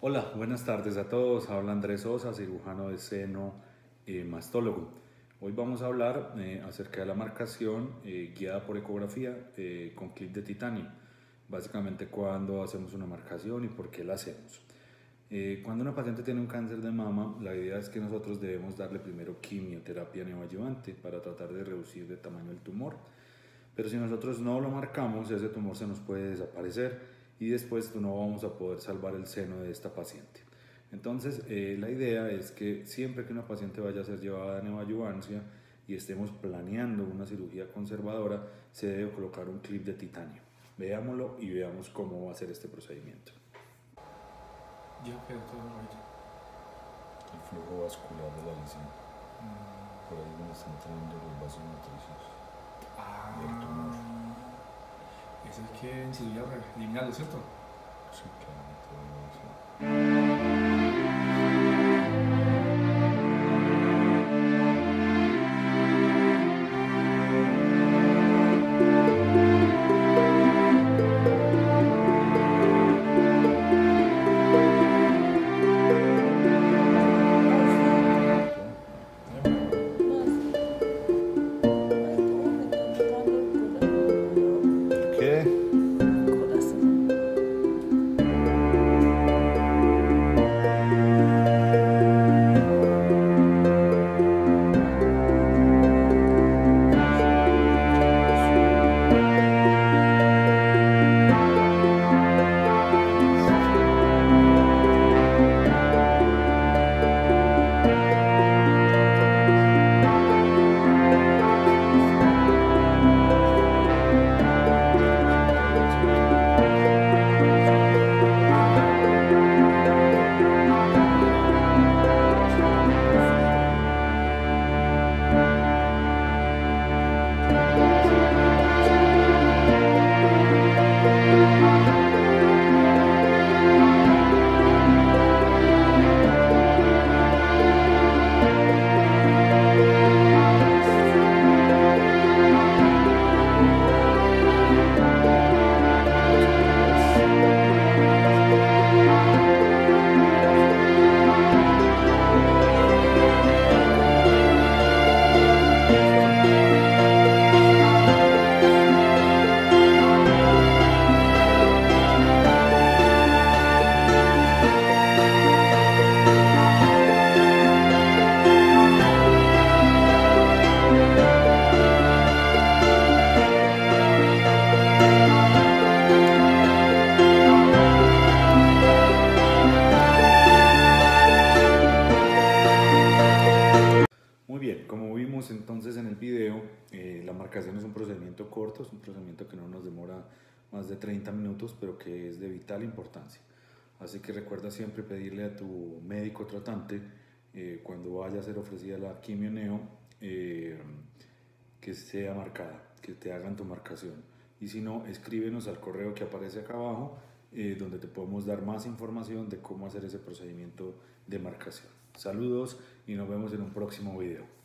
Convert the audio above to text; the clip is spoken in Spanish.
Hola, buenas tardes a todos. Habla Andrés Sosa, cirujano de seno y mastólogo. Hoy vamos a hablar eh, acerca de la marcación eh, guiada por ecografía eh, con clip de titanio. Básicamente cuando hacemos una marcación y por qué la hacemos. cuando una paciente tiene un cáncer de mama, la idea es que nosotros debemos darle primero quimioterapia neoadyuvante para tratar de reducir de tamaño el tumor. Pero si nosotros no lo marcamos, ese tumor se nos puede desaparecer y después no vamos a poder salvar el seno de esta paciente. Entonces, eh, la idea es que siempre que una paciente vaya a ser llevada a neoadyuvancia y estemos planeando una cirugía conservadora, se debe colocar un clip de titanio. Veámoslo y veamos cómo va a ser este procedimiento. Ya quedó todo El flujo vascular de la lesión. Mm. Por ahí donde están entrando los vasos motricios. Ah. El tumor. Que en eliminarlo, ¿cierto? Sí, claro, entonces en el video, eh, la marcación es un procedimiento corto, es un procedimiento que no nos demora más de 30 minutos, pero que es de vital importancia. Así que recuerda siempre pedirle a tu médico tratante, eh, cuando vaya a ser ofrecida la quimio neo, eh, que sea marcada, que te hagan tu marcación. Y si no, escríbenos al correo que aparece acá abajo, donde te podemos dar más información de cómo hacer ese procedimiento de marcación. Saludos y nos vemos en un próximo video.